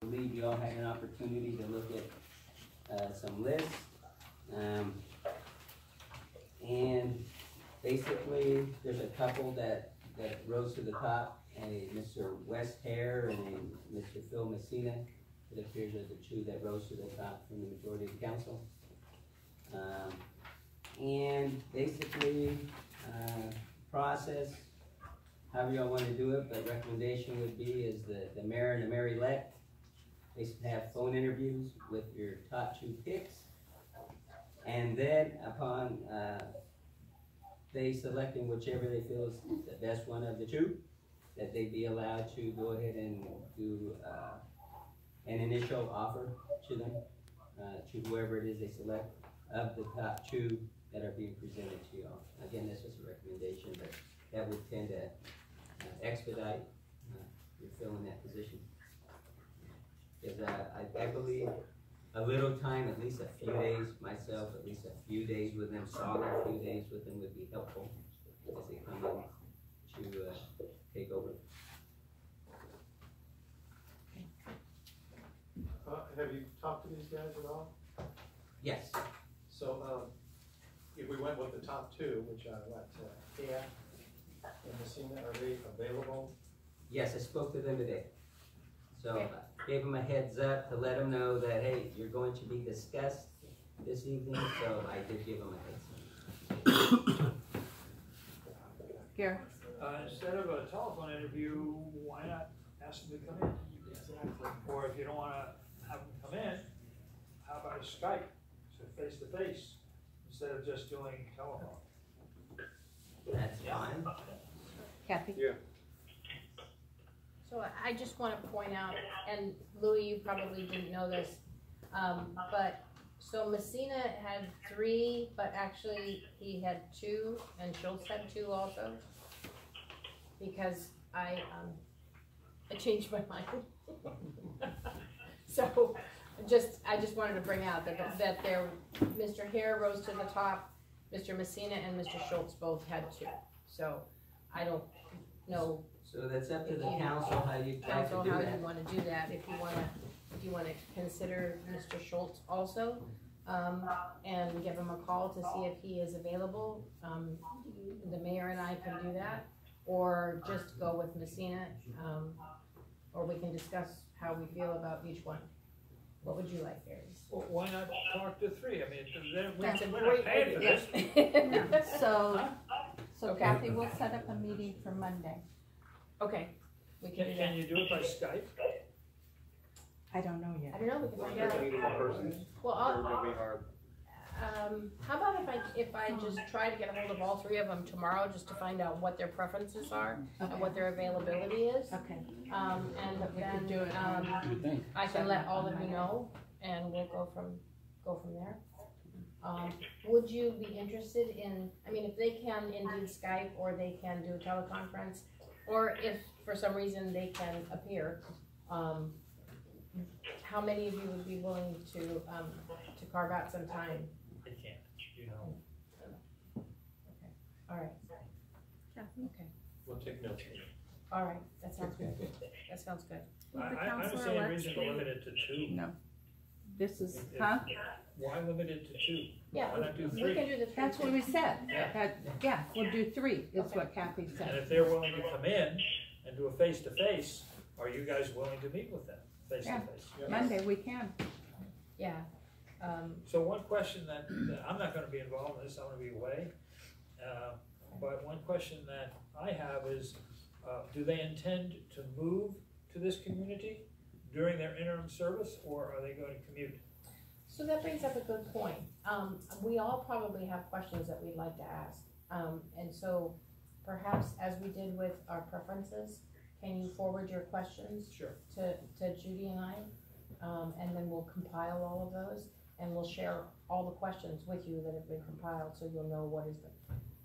believe you all had an opportunity to look at, uh, some lists. Um, and basically, there's a couple that, that rose to the top, a Mr. Wes Hare and Mr. Phil Messina. It appears are the two that rose to the top from the majority of the council. Um, and basically, uh, process, however y'all wanna do it, but recommendation would be is the, the mayor and the mayor-elect, they should have phone interviews with your top two picks. And then upon, uh, they selecting whichever they feel is the best one of the two, that they be allowed to go ahead and do, uh, an initial offer to them, uh, to whoever it is they select of the top two that are being presented to y'all. Again, this was a recommendation, but that would tend to uh, expedite, uh, your filling that position. Cause, uh, I, I believe a little time, at least a few days, myself, at least a few days with them, solid a few days with them would be helpful as they come in to, uh, take over. Uh, have you talked to these guys at all? Yes, So, um, if we went with the top two, which are what, uh, Kia and Messina, are they available? yes, I spoke to them today. So, I gave them a heads up to let them know that, hey, you're going to be discussed this evening, so I did give them a heads up. Gary? Uh, instead of a telephone interview, why not ask them to come in? Exactly. Or if you don't wanna have them come in, how about a Skype, so face to face, instead of just doing telephone? That's fine. Kathy? I just wanna point out, and Louis, you probably didn't know this, um, but, so Messina had three, but actually he had two, and Schultz had two also. Because I, um, I changed my mind. So, just, I just wanted to bring out that, that there, Mr. Hare rose to the top, Mr. Messina and Mr. Schultz both had two. So, I don't know So that's up to the council how you'd like council to do how you that. wanna do that, if you wanna, if you wanna consider Mr. Schultz also. Um, and give him a call to see if he is available, um, the mayor and I can do that. Or just go with Messina, um, or we can discuss how we feel about each one. What would you like, Gary? Well, why not talk to three? I mean, then we, That's a we're great not paid for this. idea. So, so Okay. Kathy, we'll set up a meeting for Monday. Okay, we can Can, do can that. you do it by Skype? I don't know yet. I yet. don't know, we can find out. Well, I'll, Um, how about if I, if I just try to get a hold of all three of them tomorrow, just to find out what their preferences are and what their availability is? Okay, Um, and We could do then, it. um, I can let all of you know, and we'll go from, go from there. Um, would you be interested in, I mean, if they can indeed Skype, or they can do a teleconference, or if for some reason they can appear, um, how many of you would be willing to, um, to carve out some time? I can't, you know. Okay, Alright, We'll take notes. alright, that sounds good, that sounds good. I, the I, I don't counselor see elect reason to be- limit it to two. no. This is, If- if- huh? Why limit it to two? Yeah, Why not do we three? can do the three. That's what we said. Yeah. That, yeah, we'll do three, is Okay. what Kathy And said. if they're willing to come in and do a face-to-face, are you guys willing to meet with them, face-to-face? Monday, we can. Yeah, um, So one question that, that I'm not gonna be involved in this, I'm gonna be away. Uh, But one question that I have is, uh, do they intend to move to this community during their interim service, or are they going to commute? so that brings up a good point. Um, we all probably have questions that we'd like to ask. Um, and so perhaps as we did with our preferences, can you forward your questions Sure. to, to Judy and I? Um, and then we'll compile all of those and we'll share all the questions with you that have been compiled, so you'll know what is,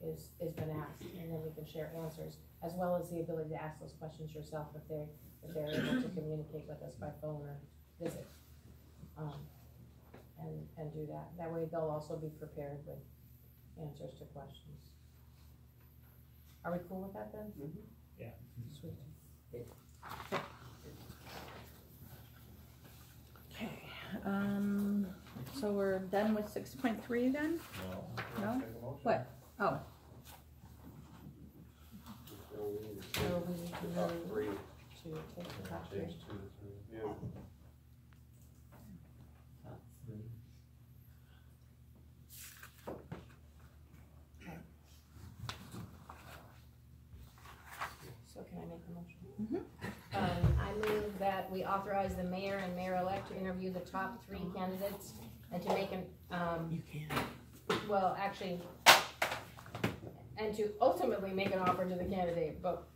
is, is been asked. And then we can share answers, as well as the ability to ask those questions yourself if they, if they're able to communicate with us by phone or visit. Um, and, and do that. That way they'll also be prepared with answers to questions. Are we cool with that then? Mhm. Yeah. Sweet. Um, so we're done with six point three then? No? What? Oh, So we need to move to take the top three. Top three. So can I make a motion? Mhm. Um, I move that we authorize the mayor and mayor-elect to interview the top three candidates and to make an, um. You can. Well, actually, and to ultimately make an offer to the candidate, but.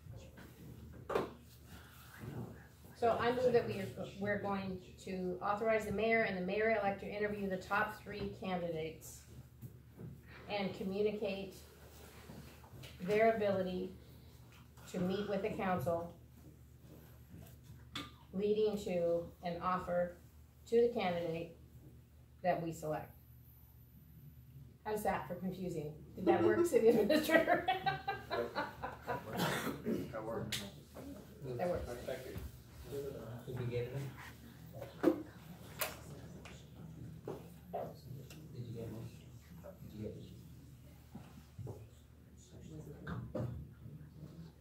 So I move that we are, we're going to authorize the mayor and the mayor-elect to interview the top three candidates and communicate their ability to meet with the council, leading to an offer to the candidate that we select. How's that for confusing? Did that work, city administrator? That worked. That works. Thank you. Did we get them? Did you get one? Did you get one?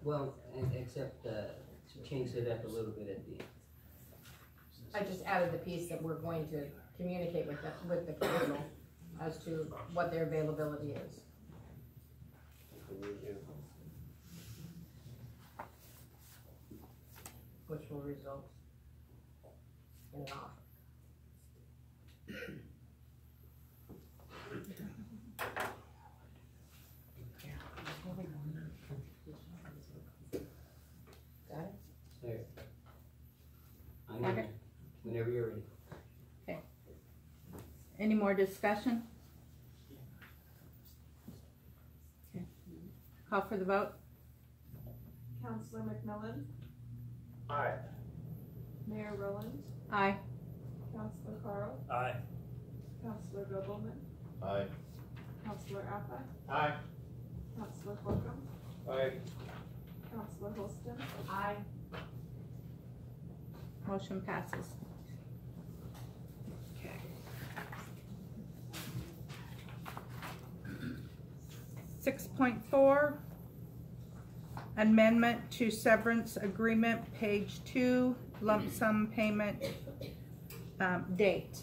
Well, and except, uh, to change it up a little bit at the end. I just added the piece that we're going to communicate with the, with the council as to what their availability is. Which will result in an offer. Got it? There. I'm Okay. ready. Whenever you're ready. any more discussion? Okay. Call for the vote? Councillor McMillan, Aye. Mayor Rowland, Aye. Councillor Carl, Aye. Councillor Gobelman, Aye. Councillor Appa, Aye. Councillor Holcomb, Aye. Counselor Holston, Aye. Motion passes. Okay. Six point four, amendment to severance agreement, page two, lump sum payment, um, date.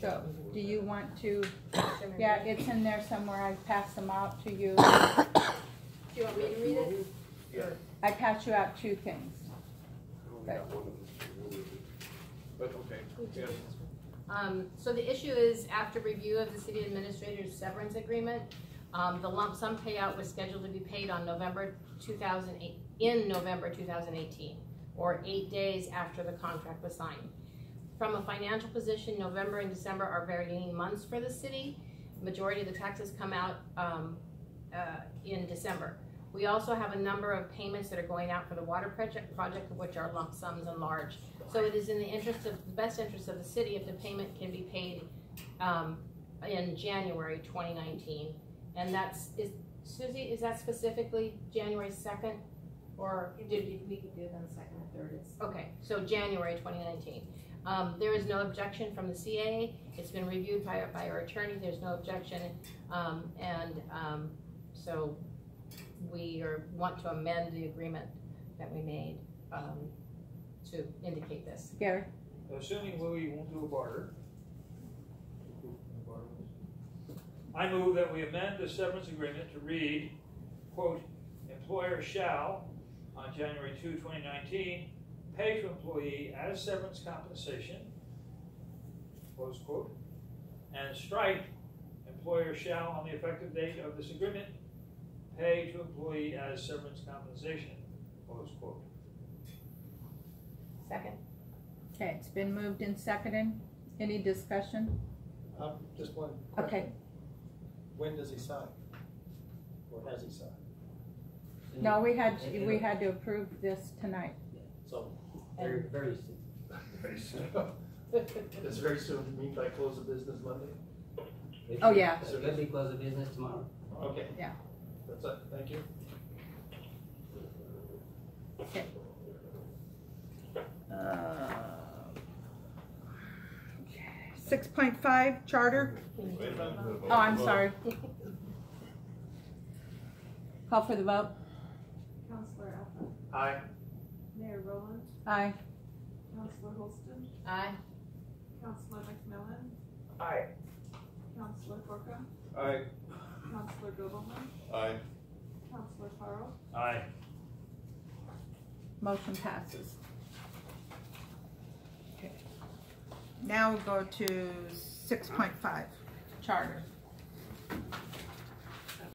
Joe, do you want to, yeah, it's in there somewhere, I passed them out to you. Do you want me to read it? Yeah. I passed you out two things. But, okay. Yeah. Um, so the issue is, after review of the city administrator's severance agreement, um, the lump sum payout was scheduled to be paid on November two thousand eight, in November two thousand eighteen, or eight days after the contract was signed. From a financial position, November and December are very lean months for the city. Majority of the taxes come out, um, uh, in December. We also have a number of payments that are going out for the water project, project, which are lump sums and large. So it is in the interest of, the best interest of the city if the payment can be paid, um, in January twenty nineteen. And that's, is, Suzie, is that specifically January second? Or did you, We could do it on the second or third, it's. okay, so January twenty nineteen. Um, there is no objection from the CA, it's been reviewed by, by our attorney, there's no objection. Um, and, um, so we are, want to amend the agreement that we made, um, to indicate this. Gary? Assuming we won't do a barter. I move that we amend the severance agreement to read, quote, employer shall, on January 2, 2019, pay to employee as severance compensation, close quote, and strike, employer shall, on the effective date of this agreement, pay to employee as severance compensation, close quote. Second? Okay, it's been moved and seconded. Any discussion? Um, just one Okay. Question. When does he sign? Or has he signed? No, we had, we had to approve this tonight. So, Very, very soon. very soon. Does very soon mean by close of business Monday? Oh, should- yeah. It could be close of business tomorrow. Okay. Yeah. That's it, thank you. Okay. Uh, Six point five, charter. Can you- Wait a minute. Oh, I'm sorry. Call for the vote. Counselor Affleck, Aye. Mayor Rowland, Aye. Counselor Holston, Aye. Counselor McMillan, Aye. Counselor Corkum, Aye. Counselor Gobelman, Aye. Counselor Farrell, Aye. Motion passes. Now we'll go to 6.5, charter.